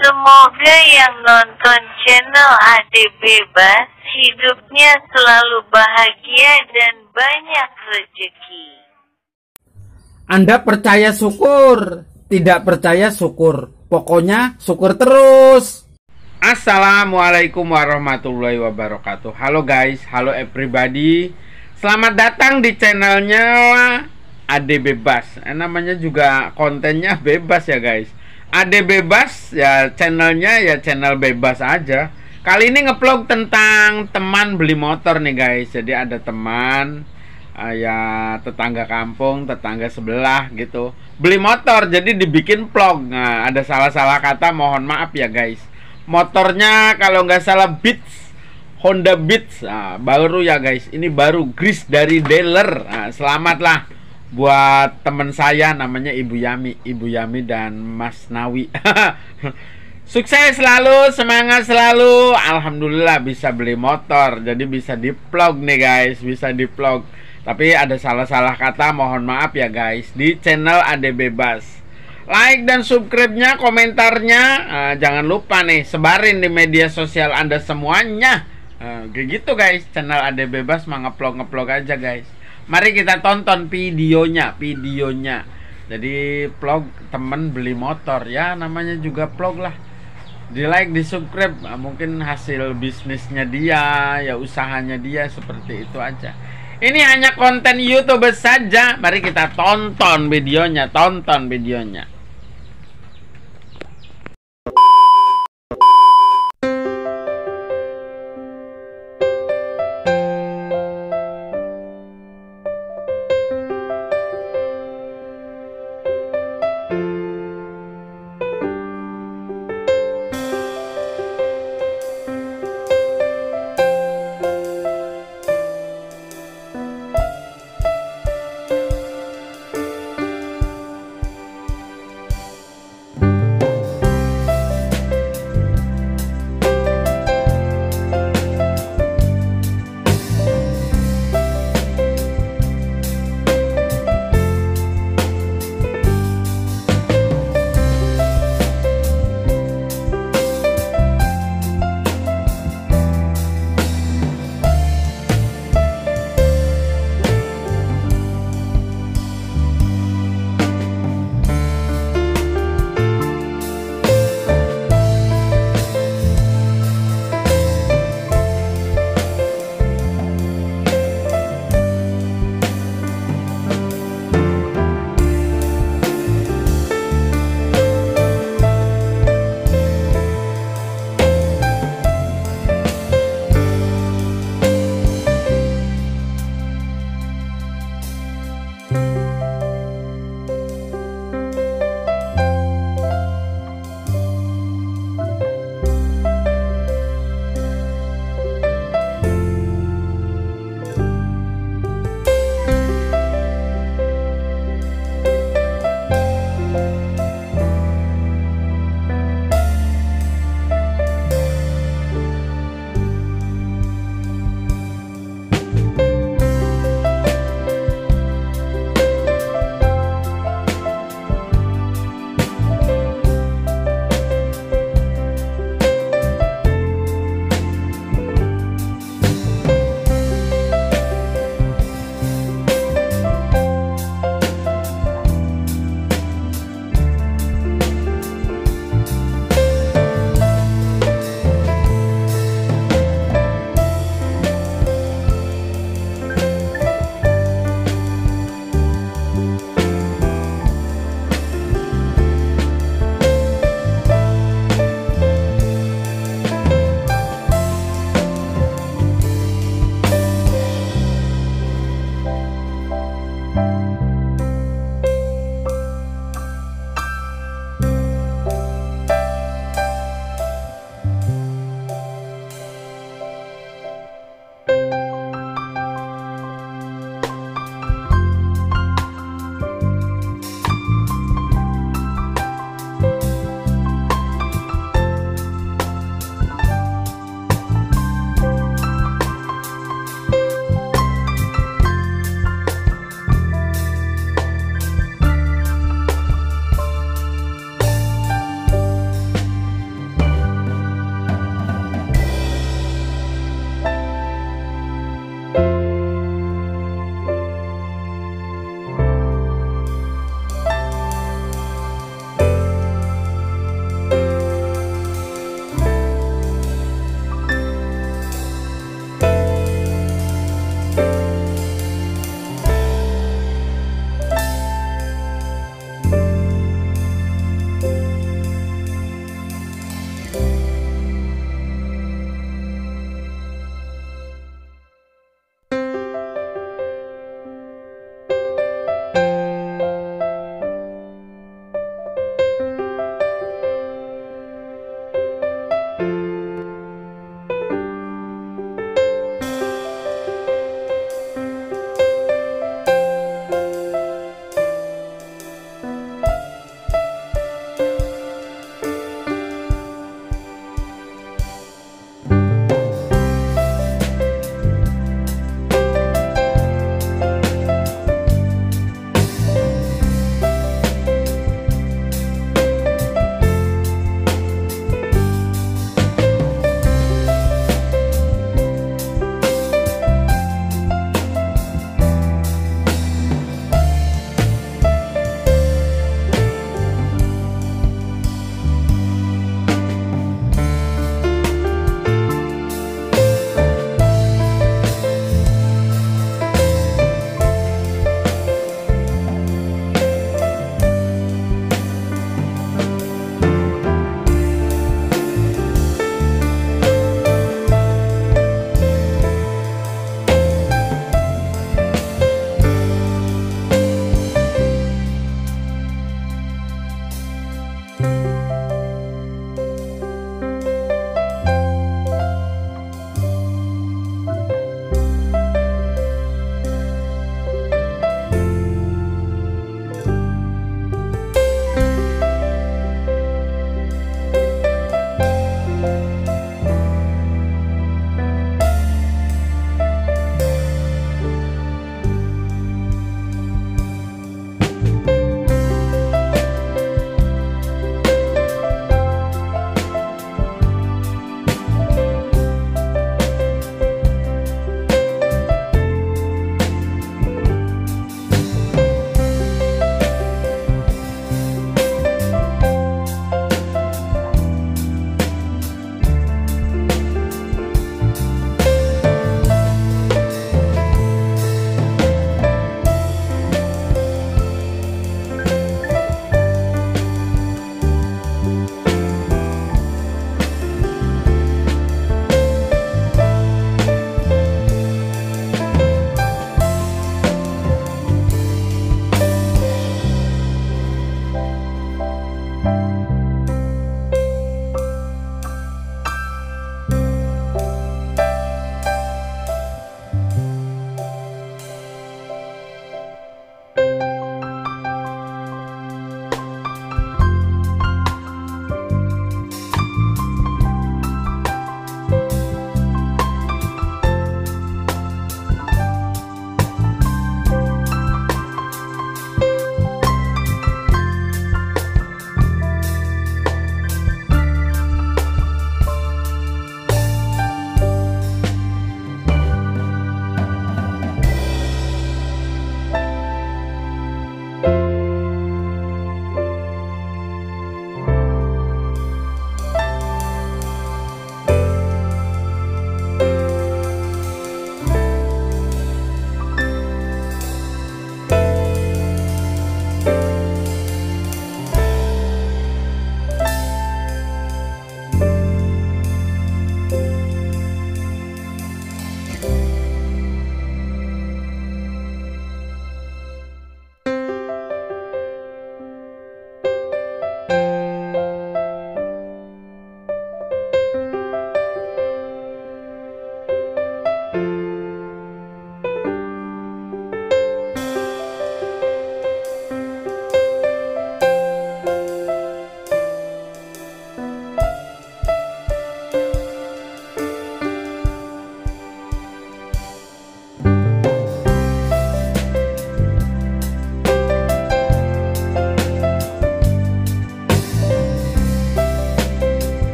Semoga yang nonton channel Ade Bebas hidupnya selalu bahagia dan banyak rezeki. Anda percaya syukur, tidak percaya syukur. Pokoknya syukur terus. Assalamualaikum warahmatullahi wabarakatuh. Halo guys, halo everybody. Selamat datang di channelnya Ade Bebas. Eh, namanya juga kontennya bebas ya guys. Ade Bebas ya channelnya ya channel bebas aja. Kali ini ngeplog tentang teman beli motor nih guys. Jadi ada teman uh, ya tetangga kampung, tetangga sebelah gitu. Beli motor jadi dibikin vlog. Nah, ada salah-salah kata mohon maaf ya guys. Motornya kalau nggak salah Beats Honda Beats nah, baru ya guys. Ini baru gris dari dealer. Nah, selamat lah buat teman saya namanya Ibu Yami, Ibu Yami dan Mas Nawi. Sukses selalu, semangat selalu. Alhamdulillah bisa beli motor. Jadi bisa di-vlog nih guys, bisa di-vlog. Tapi ada salah-salah kata, mohon maaf ya guys. Di channel Ade Bebas. Like dan subscribe-nya, komentarnya uh, jangan lupa nih sebarin di media sosial Anda semuanya. Uh, kayak gitu guys, channel Ade Bebas mah ngeplog-ngeplog aja guys. Mari kita tonton videonya, videonya. Jadi vlog temen beli motor ya namanya juga vlog lah. Di like, di subscribe, nah, mungkin hasil bisnisnya dia, ya usahanya dia seperti itu aja. Ini hanya konten YouTube saja. Mari kita tonton videonya, tonton videonya.